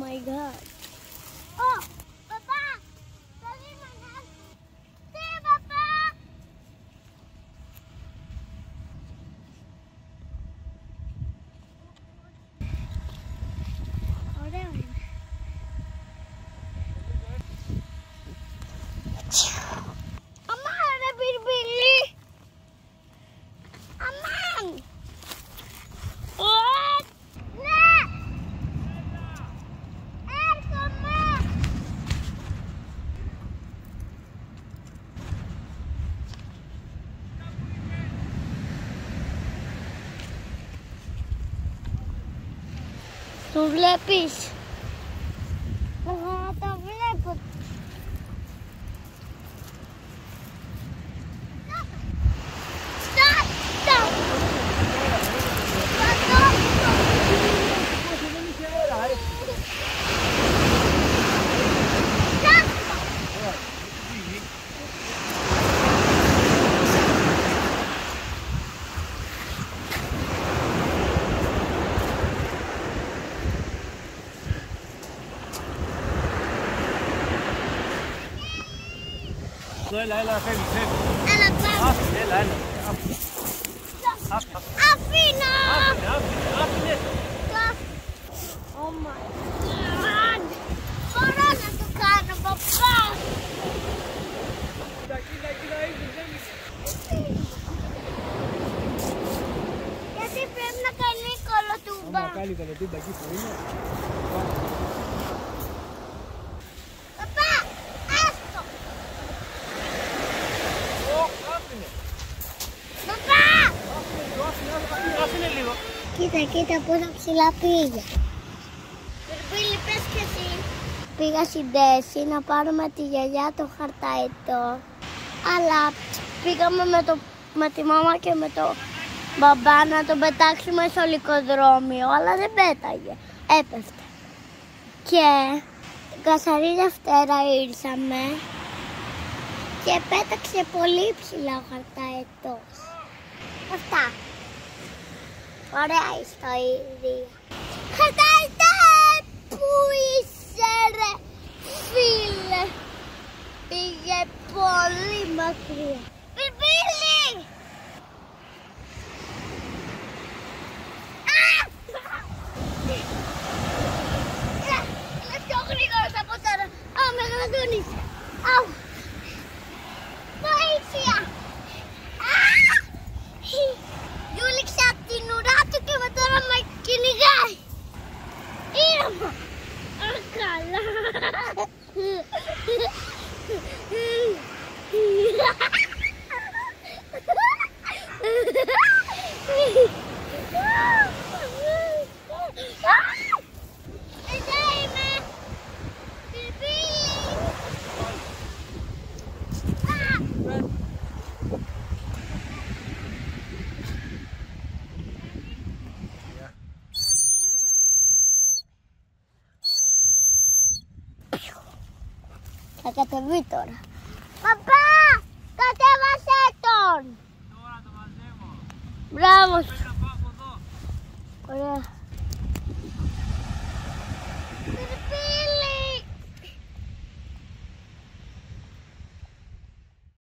Oh my God. Το βλέπεις; Έλα, έλα, φεύγει, φεύγει. Έλα, πάμε. Άφηνε, έλα, έλα. Άφηνε, Αφήνω! άφηνε, άφηνε. Oh my God! Μπορώ να το κάνω, παπά! Κοίτα, κοίτα, κοίτα, ήρθε, φεύγει. Γιατί πρέπει να κάνει κολοτούμπα. Άμα κάνει καλωτούμπα εκεί που είναι, Παπά, άστο! Ω, άφηνε. Παπά! Άφηνε λίγο, άφηνε, άφηνε, άφηνε λίγο. Κοίτα, κοίτα πόσο ψηλά πήγε. Περπίλη, πες και εσύ. Πήγα στην Τέση να πάρουμε τη γιαγιά το χαρταετό. Αλλά πήγαμε με, το, με τη μάμα και με το μπαμπά να τον πετάξουμε στο λικοδρόμιο. Αλλά δεν πέταγε. Έπεφτε. Και την καθαρή Δευτέρα ήρθαμε και πέταξε πολύ ψηλά ο χαρταετός. Αυτά. Ωραία ιστορία. Χαρτάιτα που είσαι ρε φίλε. Πήγε πολύ μακριά. Πιπίλη! Α! Είναι πιο γρήγορος από τώρα. Α, με γρατούνισε. Αου. Ha ha ha! Θα κατεβεί τώρα. Παπά!